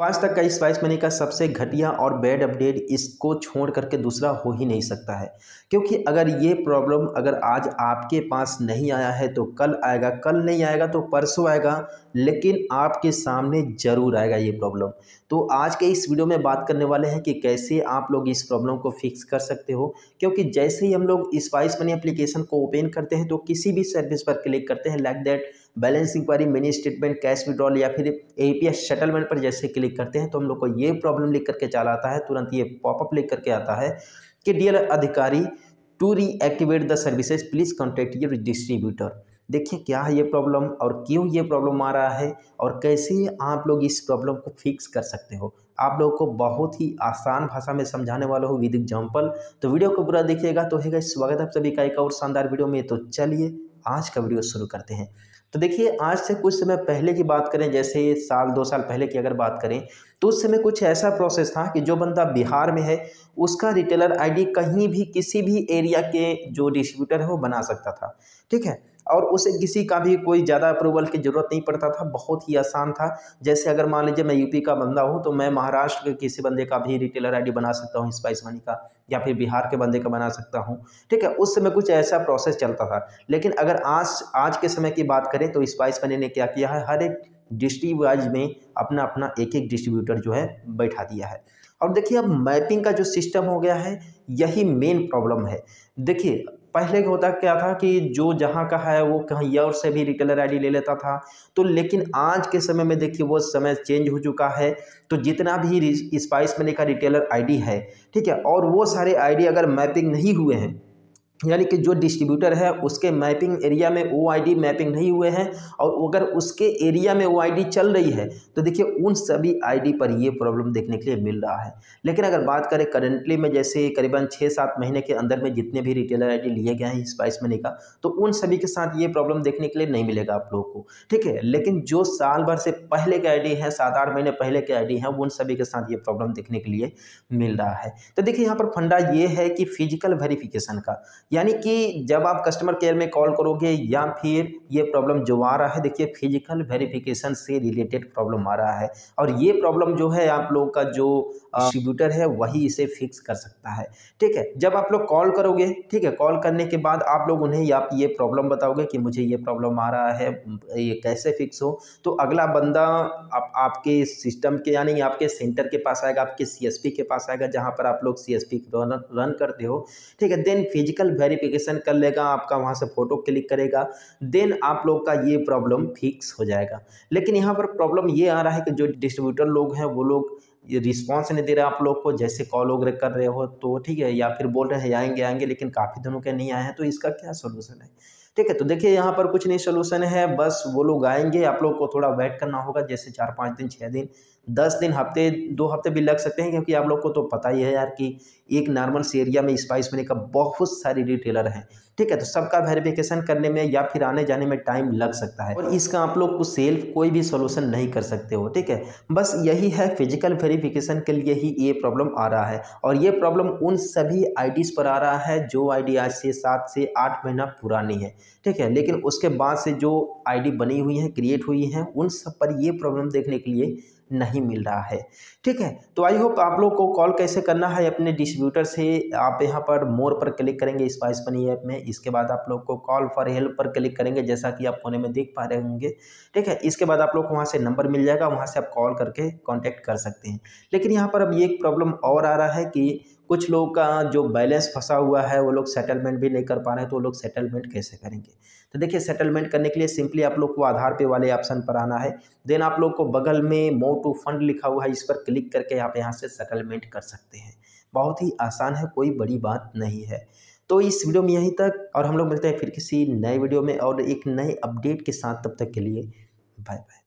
आज तक का स्पाइस मनी का सबसे घटिया और बैड अपडेट इसको छोड़ करके दूसरा हो ही नहीं सकता है। क्योंकि अगर ये प्रॉब्लम अगर आज आपके पास नहीं आया है तो कल आएगा, कल नहीं आएगा तो परसों आएगा, लेकिन आपके सामने ज़रूर आएगा ये प्रॉब्लम। तो आज के इस वीडियो में बात करने वाले हैं कि कैसे आप लोग इस प्रॉब्लम को फिक्स कर सकते हो। क्योंकि जैसे ही हम लोग स्पाइस मनी एप्लीकेशन को ओपन करते हैं तो किसी भी सर्विस पर क्लिक करते हैं like that balance inquiry mini statement cash withdrawal या फिर ए सेटलमेंट पर जैसे क्लिक करते हैं तो हम लोग को ये प्रॉब्लम लिख करके चला आता है, तुरंत ये पॉपअप लिख करके आता है कि डियर अधिकारी to reactivate the services please contact your distributor देखिए, क्या है ये प्रॉब्लम और क्यों ये प्रॉब्लम आ रहा है और कैसे आप लोग इस प्रॉब्लम को फिक्स कर सकते हो? आप लोगों को बहुत ही आसान भाषा में समझाने वाला हो विद एग्ज़ाम्पल तो वीडियो को पूरा देखिएगा। तो है स्वागत है आप सभी का एक और शानदार वीडियो में। तो चलिए, आज का वीडियो शुरू करते हैं। तो देखिए, आज से कुछ समय पहले की बात करें, जैसे साल, दो साल पहले की अगर बात करें तो उस समय कुछ ऐसा प्रोसेस था कि जो बंदा बिहार में है, उसका रिटेलर आईडी कहीं भी, किसी भी एरिया के जो डिस्ट्रीब्यूटर है, वो बना सकता था। ठीक है? और उसे किसी का भी कोई ज़्यादा अप्रूवल की ज़रूरत नहीं पड़ता था, बहुत ही आसान था। जैसे अगर मान लीजिए मैं यूपी का बंदा हूँ तो मैं महाराष्ट्र के किसी बंदे का भी रिटेलर आईडी बना सकता हूँ स्पाइस मनी का, या फिर बिहार के बंदे का बना सकता हूँ। ठीक है, उस समय कुछ ऐसा प्रोसेस चलता था। लेकिन अगर आज आज के समय की बात करें तो स्पाइस मनी ने क्या किया है? हर एक डिस्ट्रिक्ट वाइज में अपना अपना एक एक डिस्ट्रीब्यूटर जो है, बैठा दिया है। और देखिए, अब मैपिंग का जो सिस्टम हो गया है, यही मेन प्रॉब्लम है। देखिए पहले होता क्या था कि जो जहाँ का है, वो कहीं और से भी रिटेलर आईडी ले लेता था। तो लेकिन आज के समय में देखिए, वो समय चेंज हो चुका है। तो जितना भी स्पाइस मनी का रिटेलर आईडी है, ठीक है? और वो सारे आईडी अगर मैपिंग नहीं हुए हैं यानी कि जो डिस्ट्रीब्यूटर है, उसके मैपिंग एरिया में ओ आई मैपिंग नहीं हुए हैं और अगर उसके एरिया में ओ आई चल रही है तो देखिए उन सभी आईडी पर ये प्रॉब्लम देखने के लिए मिल रहा है। लेकिन अगर बात करें करेंटली में, जैसे करीबन छः सात महीने के अंदर में जितने भी रिटेलर आईडी लिए गए हैं स्पाइस मनी का तो उन सभी के साथ ये प्रॉब्लम देखने के लिए नहीं मिलेगा आप लोगों को, ठीक है? लेकिन जो साल भर से पहले के आई डी हैं सात आठ महीने पहले के आई डी हैं, उन सभी के साथ ये प्रॉब्लम देखने के लिए मिल रहा है। तो देखिए यहाँ पर फंडा ये है कि फ़िज़िकल वेरिफिकेशन का यानी कि जब आप कस्टमर केयर में कॉल करोगे या फिर ये प्रॉब्लम जो आ रहा है, देखिए फ़िज़िकल वेरिफिकेशन से रिलेटेड प्रॉब्लम आ रहा है। और ये प्रॉब्लम जो है, आप लोग का जो डिस्ट्रीब्यूटर है, वही इसे फिक्स कर सकता है। ठीक है? जब आप लोग कॉल करोगे, ठीक है? कॉल करने के बाद आप लोग उन्हें, आप ये प्रॉब्लम बताओगे कि मुझे ये प्रॉब्लम आ रहा है, ये कैसे फिक्स हो? तो अगला बंदा आप, आपके सिस्टम के, यानी आपके सेंटर के पास आएगा, आपके सीएसपी के पास आएगा, जहाँ पर आप लोग सी रन रन करते हो। ठीक है? देन फ़िज़िकल वेरिफिकेशन कर लेगा, आपका वहाँ से फ़ोटो क्लिक करेगा देन आप लोग का ये प्रॉब्लम फिक्स हो जाएगा। लेकिन यहाँ पर प्रॉब्लम ये आ रहा है कि जो डिस्ट्रीब्यूटर लोग हैं, वो लोग ये रिस्पॉन्स नहीं दे रहे आप लोग को, जैसे कॉल वगैरह कर रहे हो तो ठीक है, या फिर बोल रहे हैं, आएँगे आएँगे, लेकिन काफ़ी दिनों के नहीं आए हैं तो इसका क्या सोल्यूशन है? ठीक है तो देखिए यहाँ पर कुछ नहीं सोल्यूशन है, बस वो लोग आएँगे, आप लोग को थोड़ा वेट करना होगा, जैसे चार पाँच दिन छः दिन, दस दिन, हफ़्ते, दो हफ़्ते भी लग सकते हैं, क्योंकि आप लोग को तो पता ही है यार कि एक नॉर्मल से एरिया में स्पाइस मनी का बहुत सारी रिटेलर हैं। ठीक है तो सबका वेरिफिकेशन करने में या फिर आने जाने में टाइम लग सकता है, और इसका आप लोग को सेल्फ कोई भी सोल्यूशन नहीं कर सकते हो, ठीक है। बस यही है फ़िज़िकल वेरिफिकेशन के लिए ही ये प्रॉब्लम आ रहा है, और ये प्रॉब्लम उन सभी आई पर आ रहा है, जो आईडी आज से सात से आठ महीना पुरानी है। ठीक है? लेकिन उसके बाद से जो आईडी बनी हुई है क्रिएट हुई हैं, उन सब पर ये प्रॉब्लम देखने के लिए नहीं मिल रहा है। ठीक है? तो आई होप आप लोग को कॉल कैसे करना है अपने डिस्ट्रीब्यूटर से, आप यहाँ पर मोर पर क्लिक करेंगे स्पाइस मनी ऐप में। इसके बाद आप लोग को कॉल फॉर हेल्प पर क्लिक करेंगे, जैसा कि आप कोने में देख पा रहे होंगे। ठीक है? इसके बाद आप लोग को वहाँ से नंबर मिल जाएगा, वहाँ से आप कॉल करके कॉन्टैक्ट कर सकते हैं। लेकिन यहाँ पर अब ये एक प्रॉब्लम और आ रहा है कि कुछ लोगों का जो बैलेंस फंसा हुआ है, वो लोग सेटलमेंट भी नहीं कर पा रहे हैं तो वो लोग सेटलमेंट कैसे करेंगे? तो देखिए सेटलमेंट करने के लिए सिंपली आप लोग को आधार पे वाले ऑप्शन पर आना है। देन आप लोग को बगल में मो टू फंड लिखा हुआ है, इस पर क्लिक करके आप यहाँ से सेटलमेंट कर सकते हैं। बहुत ही आसान है, कोई बड़ी बात नहीं है। तो इस वीडियो में यहीं तक, और हम लोग मिलते हैं फिर किसी नए वीडियो में, और एक नए अपडेट के साथ, तब तक के लिए बाय बाय